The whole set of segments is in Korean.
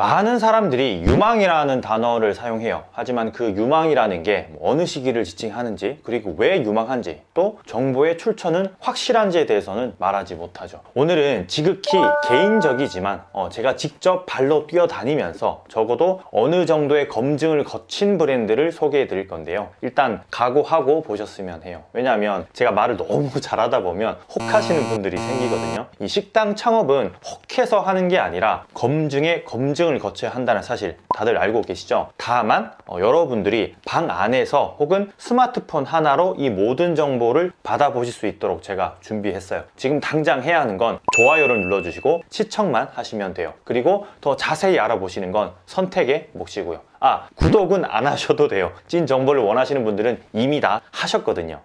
많은 사람들이 유망이라는 단어를 사용해요. 하지만 그 유망이라는 게 어느 시기를 지칭하는지 그리고 왜 유망한지 또 정보의 출처는 확실한지에 대해서는 말하지 못하죠. 오늘은 지극히 개인적이지만 어, 제가 직접 발로 뛰어다니면서 적어도 어느 정도의 검증을 거친 브랜드를 소개해 드릴 건데요. 일단 각오하고 보셨으면 해요. 왜냐하면 제가 말을 너무 잘하다 보면 혹하시는 분들이 생기거든요. 이 식당 창업은 혹해서 하는 게 아니라 검증에 검증 을 거쳐야 한다는 사실 다들 알고 계시죠? 다만 어, 여러분들이 방 안에서 혹은 스마트폰 하나로 이 모든 정보를 받아보실 수 있도록 제가 준비했어요. 지금 당장 해야 하는 건 좋아요를 눌러주시고 시청만 하시면 돼요. 그리고 더 자세히 알아보시는 건 선택의 몫이고요. 아, 구독은 안 하셔도 돼요. 찐 정보를 원하시는 분들은 이미 다 하셨거든요.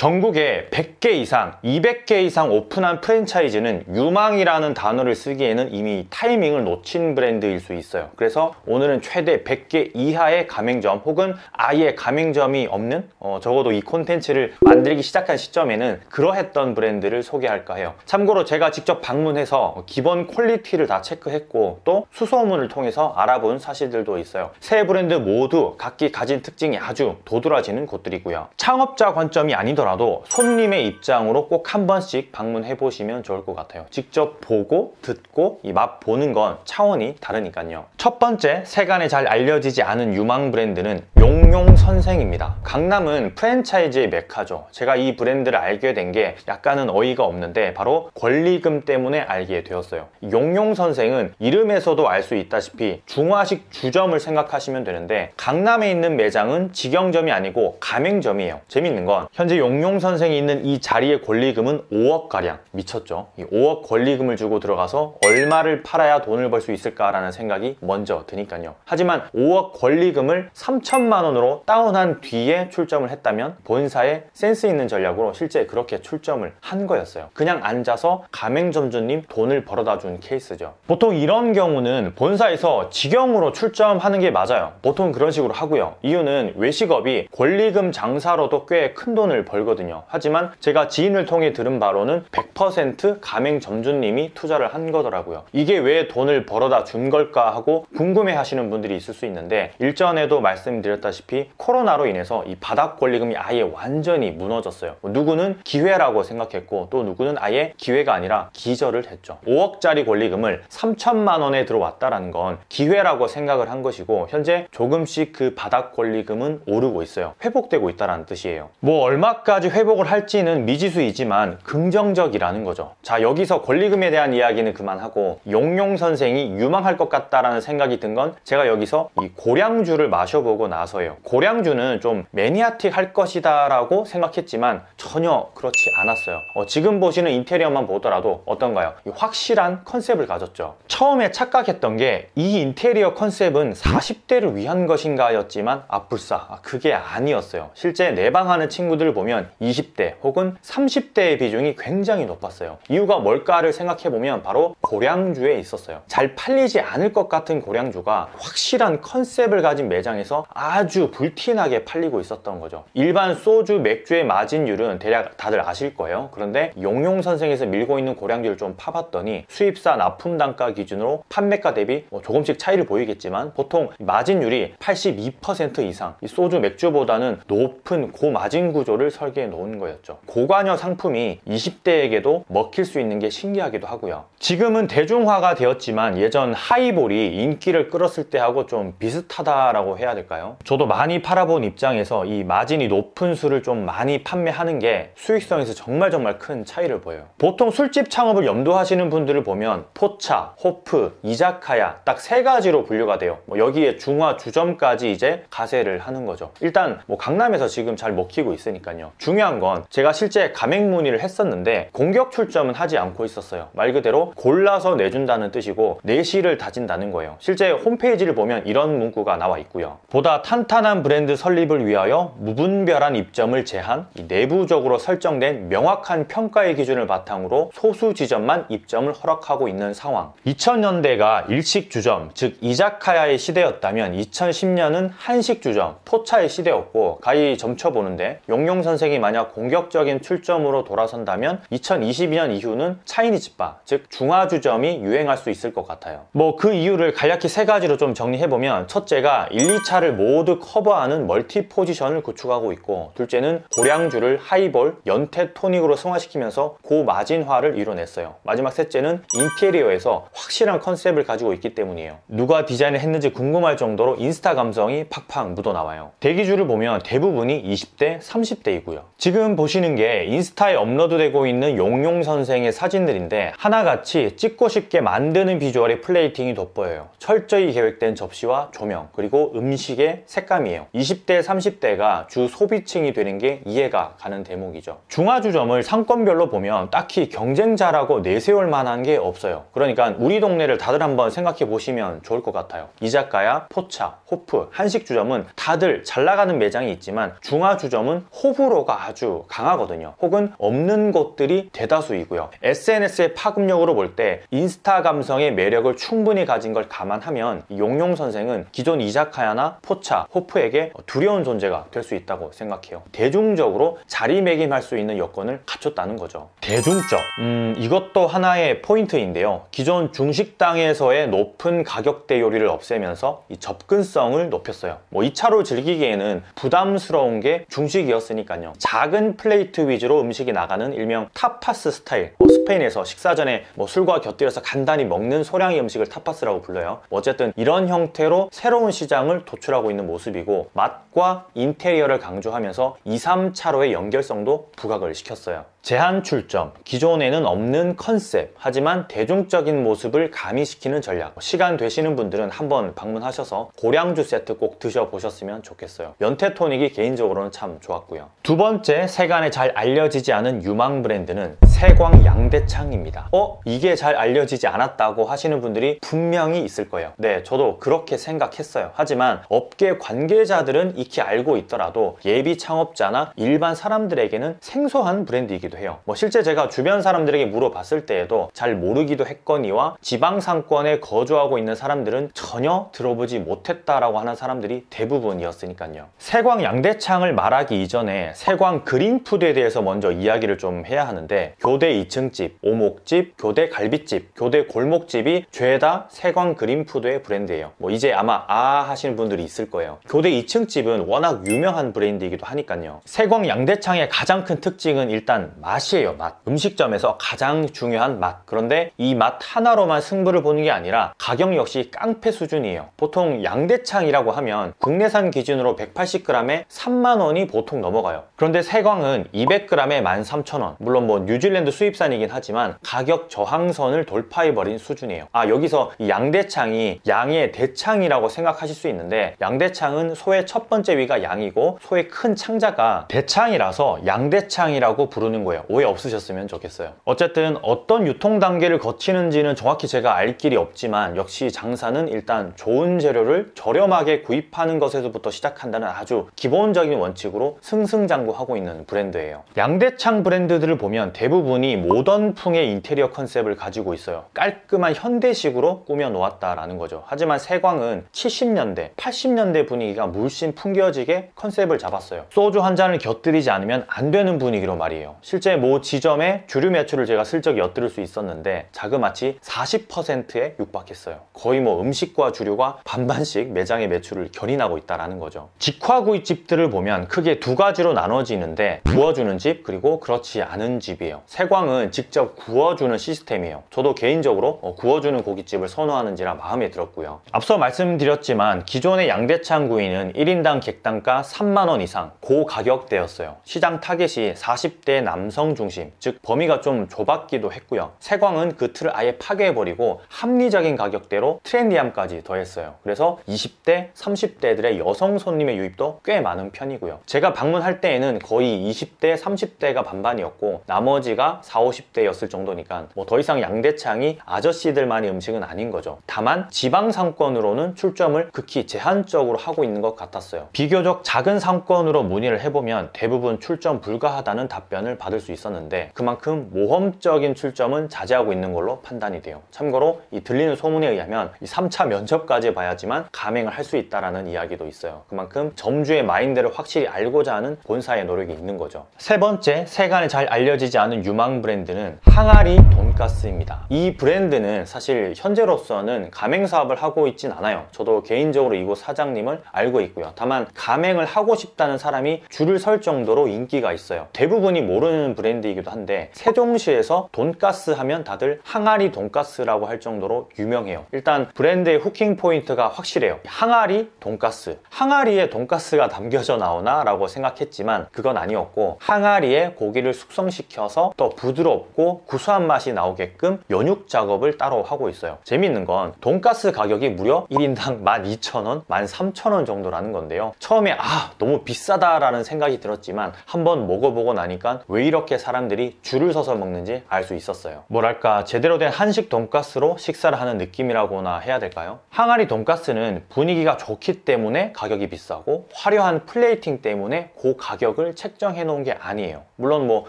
전국에 100개 이상, 200개 이상 오픈한 프랜차이즈는 유망이라는 단어를 쓰기에는 이미 타이밍을 놓친 브랜드일 수 있어요. 그래서 오늘은 최대 100개 이하의 가맹점 혹은 아예 가맹점이 없는 어, 적어도 이 콘텐츠를 만들기 시작한 시점에는 그러했던 브랜드를 소개할까 해요. 참고로 제가 직접 방문해서 기본 퀄리티를 다 체크했고 또 수소문을 통해서 알아본 사실들도 있어요. 세 브랜드 모두 각기 가진 특징이 아주 도드라지는 곳들이고요. 창업자 관점이 아니더라도 하더라도 손님의 입장으로 꼭 한 번씩 방문해 보시면 좋을 것 같아요. 직접 보고 듣고 이 맛 보는 건 차원이 다르니까요. 첫 번째 세간에 잘 알려지지 않은 유망 브랜드는 용 용 선생입니다. 강남은 프랜차이즈의 메카죠. 제가 이 브랜드를 알게 된 게 약간은 어이가 없는데 바로 권리금 때문에 알게 되었어요. 용용 선생은 이름에서도 알 수 있다시피 중화식 주점을 생각하시면 되는데 강남에 있는 매장은 직영점이 아니고 가맹점이에요. 재밌는 건 현재 용 공용 선생이 있는 이 자리의 권리금은 5억가량 미쳤죠 이 5억 권리금을 주고 들어가서 얼마를 팔아야 돈을 벌 수 있을까라는 생각이 먼저 드니까요 하지만 5억 권리금을 3천만 원으로 다운한 뒤에 출점을 했다면 본사에 센스 있는 전략으로 실제 그렇게 출점을 한 거였어요 그냥 앉아서 가맹점주님 돈을 벌어다 준 케이스죠 보통 이런 경우는 본사에서 직영으로 출점하는 게 맞아요 보통 그런 식으로 하고요 이유는 외식업이 권리금 장사로도 꽤 큰 돈을 벌고 들거든요. 하지만 제가 지인을 통해 들은 바로는 100% 가맹 점주님이 투자를 한 거더라고요. 이게 왜 돈을 벌어다 준 걸까 하고 궁금해 하시는 분들이 있을 수 있는데 일전에도 말씀드렸다시피 코로나로 인해서 이 바닥 권리금이 아예 완전히 무너졌어요. 누구는 기회라고 생각했고 또 누구는 아예 기회가 아니라 기절을 했죠. 5억짜리 권리금을 3천만 원에 들어왔다라는 건 기회라고 생각을 한 것이고 현재 조금씩 그 바닥 권리금은 오르고 있어요. 회복되고 있다는 뜻이에요. 뭐 얼마까지 회복을 할지는 미지수이지만 긍정적이라는 거죠. 자, 여기서 권리금에 대한 이야기는 그만하고 용용 선생이 유망할 것 같다라는 생각이 든 건 제가 여기서 이 고량주를 마셔보고 나서예요. 고량주는 좀 매니아틱 할 것이다 라고 생각했지만 전혀 그렇지 않았어요. 어, 지금 보시는 인테리어만 보더라도 어떤가요? 확실한 컨셉을 가졌죠. 처음에 착각했던 게 이 인테리어 컨셉은 40대를 위한 것인가 였지만 아뿔싸 아, 그게 아니었어요. 실제 내방하는 친구들을 보면 20대 혹은 30대의 비중이 굉장히 높았어요. 이유가 뭘까를 생각해보면 바로 고량주에 있었어요. 잘 팔리지 않을 것 같은 고량주가 확실한 컨셉을 가진 매장에서 아주 불티나게 팔리고 있었던 거죠. 일반 소주, 맥주의 마진율은 대략 다들 아실 거예요. 그런데 용용 선생에서 밀고 있는 고량주를 좀 파봤더니 수입사 납품 단가 기준으로 판매가 대비 뭐 조금씩 차이를 보이겠지만 보통 마진율이 82% 이상 소주, 맥주보다는 높은 고마진 구조를 설계 설계해 놓은 거였죠. 고관여 상품이 20대에게도 먹힐 수 있는 게 신기하기도 하고요. 지금은 대중화가 되었지만 예전 하이볼이 인기를 끌었을 때하고 좀 비슷하다라고 해야 될까요? 저도 많이 팔아본 입장에서 이 마진이 높은 술을 좀 많이 판매하는 게 수익성에서 정말 정말 큰 차이를 보여요. 보통 술집 창업을 염두하시는 분들을 보면 포차, 호프, 이자카야 딱 세 가지로 분류가 돼요. 뭐 여기에 중화, 주점까지 이제 가세를 하는 거죠. 일단 뭐 강남에서 지금 잘 먹히고 있으니까요. 중요한 건 제가 실제 가맹 문의를 했었는데 공격 출점은 하지 않고 있었어요. 말 그대로 골라서 내준다는 뜻이고 내실을 다진다는 거예요. 실제 홈페이지를 보면 이런 문구가 나와 있고요. 보다 탄탄한 안전한 브랜드 설립을 위하여 무분별한 입점을 제한, 내부적으로 설정된 명확한 평가의 기준을 바탕으로 소수 지점만 입점을 허락하고 있는 상황. 2000년대가 일식 주점, 즉 이자카야의 시대였다면 2010년은 한식 주점, 포차의 시대였고 가히 점쳐보는데 용용 선생이 만약 공격적인 출점으로 돌아선다면 2022년 이후는 Chinese bar, 즉 중화주점이 유행할 수 있을 것 같아요. 뭐 그 이유를 간략히 세 가지로 좀 정리해보면 첫째가 1, 2차를 모두 커버 하는 multi position을 구축하고 있고 둘째는 고량주를 하이볼, 연태 토닉으로 승화시키면서 고마진화를 이뤄냈어요. 마지막 셋째는 인테리어에서 확실한 컨셉을 가지고 있기 때문이에요. 누가 디자인을 했는지 궁금할 정도로 인스타 감성이 팍팍 묻어나와요. 대기줄을 보면 대부분이 20대, 30대이고요. 지금 보시는 게 인스타에 업로드되고 있는 용용 선생의 사진들인데 하나같이 찍고 싶게 만드는 비주얼의 플레이팅이 돋보여요. 철저히 계획된 접시와 조명 그리고 음식의 색감 이에요. 20대, 30대가 주 소비층이 되는 게 이해가 가는 대목이죠. 중화주점을 상권별로 보면 딱히 경쟁자라고 내세울 만한 게 없어요. 그러니까 우리 동네를 다들 한번 생각해 보시면 좋을 것 같아요. 이자카야, 포차, 호프, 한식주점은 다들 잘 나가는 매장이 있지만 중화주점은 호불호가 아주 강하거든요. 혹은 없는 곳들이 대다수이고요. SNS의 파급력으로 볼 때 인스타 감성의 매력을 충분히 가진 걸 감안하면 용용 선생은 기존 이자카야나 포차, 호 프에게 두려운 존재가 될 수 있다고 생각해요. 대중적으로 자리매김할 수 있는 여건을 갖췄다는 거죠. 대중적. 음, 이것도 하나의 포인트인데요. 기존 중식당에서의 높은 가격대 요리를 없애면서 접근성을 높였어요. 뭐 2차로 즐기기에는 부담스러운 게 중식이었으니까요. 작은 플레이트 위주로 음식이 나가는 일명 타파스 스타일. 뭐 스페인에서 식사 전에 뭐 술과 곁들여서 간단히 먹는 소량의 음식을 타파스라고 불러요. 뭐 어쨌든 이런 형태로 새로운 시장을 도출하고 있는 모습이 고 맛과 인테리어를 강조하면서 2, 3차로의 연결성도 부각을 시켰어요. 제한 출점, 기존에는 없는 컨셉, 하지만 대중적인 모습을 가미시키는 전략. 시간 되시는 분들은 한번 방문하셔서 고량주 세트 꼭 드셔보셨으면 좋겠어요. 연태 토닉이 개인적으로는 참 좋았고요. 두 번째, 세간에 잘 알려지지 않은 유망 브랜드는 세광 양대창입니다. 어? 이게 잘 알려지지 않았다고 하시는 분들이 분명히 있을 거예요. 네, 저도 그렇게 생각했어요. 하지만 업계 관계자들은 익히 알고 있더라도 예비 창업자나 일반 사람들에게는 생소한 브랜드이기 도 해요. 뭐 실제 제가 주변 사람들에게 물어봤을 때에도 잘 모르기도 했거니와 지방 상권에 거주하고 있는 사람들은 전혀 들어보지 못했다라고 하는 사람들이 대부분이었으니까요. 세광 양대창을 말하기 이전에 세광 그린푸드에 대해서 먼저 이야기를 좀 해야 하는데 교대 2층집, 오목집, 교대 갈비집, 교대 골목집이 죄다 세광 그린푸드의 브랜드예요. 뭐 이제 아마 아 하시는 분들이 있을 거예요. 교대 2층 집은 워낙 유명한 브랜드이기도 하니까요. 세광 양대창의 가장 큰 특징은 일단 맛이에요. 맛. 음식점에서 가장 중요한 맛. 그런데 이 맛 하나로만 승부를 보는 게 아니라 가격 역시 깡패 수준이에요. 보통 양대창이라고 하면 국내산 기준으로 180g에 3만 원이 보통 넘어가요. 그런데 세광은 200g에 13,000원. 물론 뭐 뉴질랜드 수입산이긴 하지만 가격 저항선을 돌파해버린 수준이에요. 아 여기서 이 양대창이 양의 대창이라고 생각하실 수 있는데 양대창은 소의 첫 번째 위가 양이고 소의 큰 창자가 대창이라서 양대창이라고 부르는 거예요. 오해 없으셨으면 좋겠어요. 어쨌든 어떤 유통 단계를 거치는지는 정확히 제가 알 길이 없지만 역시 장사는 일단 좋은 재료를 저렴하게 구입하는 것에서부터 시작한다는 아주 기본적인 원칙으로 승승장구하고 있는 브랜드예요. 양대창 브랜드들을 보면 대부분이 모던풍의 인테리어 컨셉을 가지고 있어요. 깔끔한 현대식으로 꾸며 놓았다라는 거죠. 하지만 세광은 70년대, 80년대 분위기가 물씬 풍겨지게 컨셉을 잡았어요. 소주 한 잔을 곁들이지 않으면 안 되는 분위기로 말이에요. 실제 모 지점의 주류 매출을 제가 슬쩍 엿들을 수 있었는데 자그마치 40%에 육박했어요. 거의 뭐 음식과 주류가 반반씩 매장의 매출을 견인하고 있다는 거죠. 직화구이집들을 보면 크게 두 가지로 나눠지는데 구워주는 집 그리고 그렇지 않은 집이에요. 세광은 직접 구워주는 시스템이에요. 저도 개인적으로 어, 구워주는 고깃집을 선호하는지라 마음에 들었고요. 앞서 말씀드렸지만 기존의 양대창 구이는 1인당 객단가 3만원 이상 고가격대였어요. 시장 타겟이 40대 남성 남성 중심, 즉 범위가 좀 좁았기도 했고요. 세광은 그 틀을 아예 파괴해버리고 합리적인 가격대로 트렌디함까지 더했어요. 그래서 20대, 30대들의 여성 손님의 유입도 꽤 많은 편이고요. 제가 방문할 때에는 거의 20대, 30대가 반반이었고 나머지가 4, 50대였을 정도니까 뭐 더 이상 양대창이 아저씨들만의 음식은 아닌 거죠. 다만 지방 상권으로는 출점을 극히 제한적으로 하고 있는 것 같았어요. 비교적 작은 상권으로 문의를 해보면 대부분 출점 불가하다는 답변을 받을 수 있었는데 그만큼 모험적인 출점은 자제하고 있는 걸로 판단이 돼요. 참고로 이 들리는 소문에 의하면 이 3차 면접까지 봐야지만 가맹을 할 수 있다라는 이야기도 있어요. 그만큼 점주의 마인드를 확실히 알고자 하는 본사의 노력이 있는 거죠. 세 번째, 세간에 잘 알려지지 않은 유망 브랜드는 항아리 돈가스입니다. 이 브랜드는 사실 현재로서는 가맹 사업을 하고 있진 않아요. 저도 개인적으로 이곳 사장님을 알고 있고요. 다만 가맹을 하고 싶다는 사람이 줄을 설 정도로 인기가 있어요. 대부분이 모르는 브랜드이기도 한데 세종시에서 돈가스 하면 다들 항아리 돈가스라고 할 정도로 유명해요. 일단 브랜드의 hooking point가 확실해요. 항아리 돈가스. 항아리에 돈가스가 담겨져 나오나? 라고 생각했지만 그건 아니었고 항아리에 고기를 숙성시켜서 더 부드럽고 구수한 맛이 나오게끔 연육 작업을 따로 하고 있어요. 재밌는 건 돈가스 가격이 무려 1인당 12,000원, 13,000원 정도라는 건데요. 처음에 아 너무 비싸다라는 생각이 들었지만 한번 먹어보고 나니까 왜 이렇게 사람들이 줄을 서서 먹는지 알 수 있었어요. 뭐랄까 제대로 된 한식 돈가스로 식사를 하는 느낌이라고나 해야 될까요? 항아리 돈가스는 분위기가 좋기 때문에 가격이 비싸고 화려한 플레이팅 때문에 그 가격을 책정해 놓은 게 아니에요. 물론 뭐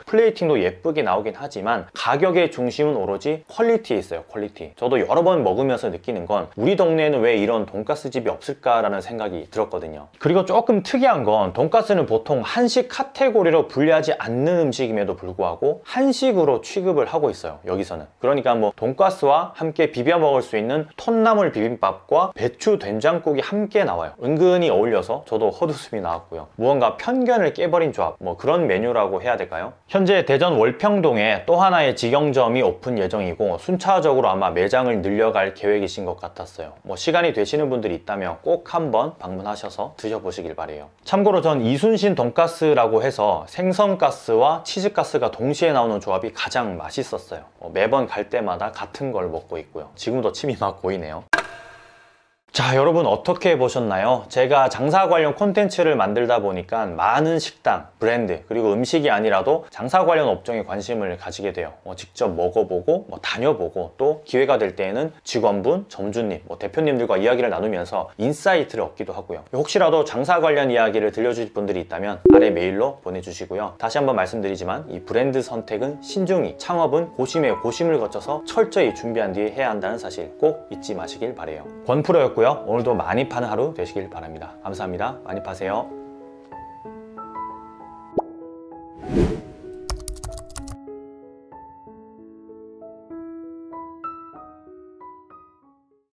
plating도 예쁘게 나오긴 하지만 가격의 중심은 오로지 quality에 있어요. quality. 저도 여러 번 먹으면서 느끼는 건 우리 동네에는 왜 이런 돈가스 집이 없을까라는 생각이 들었거든요. 그리고 조금 특이한 건 돈가스는 보통 한식 카테고리로 분류하지 않는 음식 임에도 불구하고 한식으로 취급을 하고 있어요. 여기서는. 그러니까 뭐 돈가스와 함께 비벼 먹을 수 있는 톳나물 비빔밥과 배추 된장국이 함께 나와요. 은근히 어울려서 저도 헛웃음이 나왔고요. 무언가 편견을 깨버린 조합, 뭐 그런 메뉴라고 해야 될까요? 현재 대전 월평동에 또 하나의 직영점이 오픈 예정이고 순차적으로 아마 매장을 늘려갈 계획이신 것 같았어요. 뭐 시간이 되시는 분들이 있다면 꼭 한번 방문하셔서 드셔보시길 바래요. 참고로 전 이순신 돈가스라고 해서 생선가스와 치즈 가스가 동시에 나오는 조합이 가장 맛있었어요. 어, 매번 갈 때마다 같은 걸 먹고 있고요. 지금도 침이 막 고이네요. 자 여러분 어떻게 보셨나요? 제가 장사 관련 콘텐츠를 만들다 보니까 많은 식당, 브랜드 그리고 음식이 아니라도 장사 관련 업종에 관심을 가지게 돼요. 뭐 직접 먹어보고 뭐 다녀보고 또 기회가 될 때에는 직원분, 점주님, 뭐 대표님들과 이야기를 나누면서 insight를 얻기도 하고요. 혹시라도 장사 관련 이야기를 들려주실 분들이 있다면 아래 메일로 보내주시고요. 다시 한번 말씀드리지만 이 브랜드 선택은 신중히 창업은 고심에 고심을 거쳐서 철저히 준비한 뒤에 해야 한다는 사실 꼭 잊지 마시길 바래요. 권프로였고요 오늘도 많이 파는 하루 되시길 바랍니다. 감사합니다. 많이 파세요.